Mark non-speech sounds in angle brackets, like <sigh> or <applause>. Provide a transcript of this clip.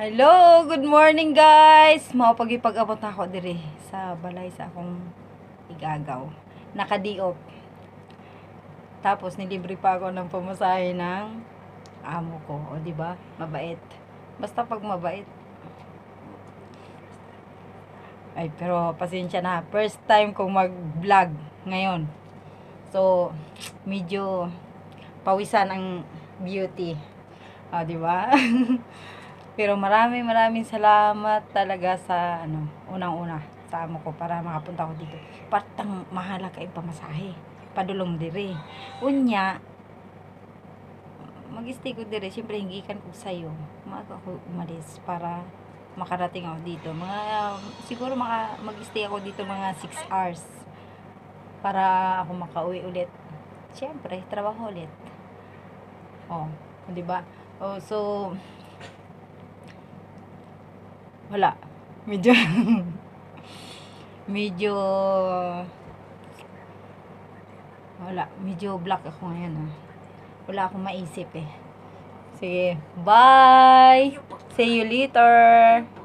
Hello, good morning guys. Mao pagipag-abot ako diri sa balay sa akong igagaw. Nakadiop. Tapos nilibre pa ako ng pamasahe ng amo ko, o di ba? Mabait. Basta pag mabait. Ay, pero pasensya na. First time kong mag-vlog ngayon. So, medyo pawisan ang beauty. Ah, di ba? <laughs> Pero maraming maraming salamat talaga sa ano, unang-una sa amo ko para makapunta ako dito. Partang mahala kay pamasahe. Padulong diri. Unya mag-stay ko dire, siyempre hingikan ko sa'yo. Maaga ako umalis para makarating ako dito. Mga, siguro maka, mag-stay ako dito mga 6 hours para ako makauwi ulit. Siyempre, trabaho ulit. Oh, di ba? Oh, so, wala. Medyo, medyo, wala. Medyo black ako ngayon, ah. Wala akong maisip, eh. Sige, bye! See you later!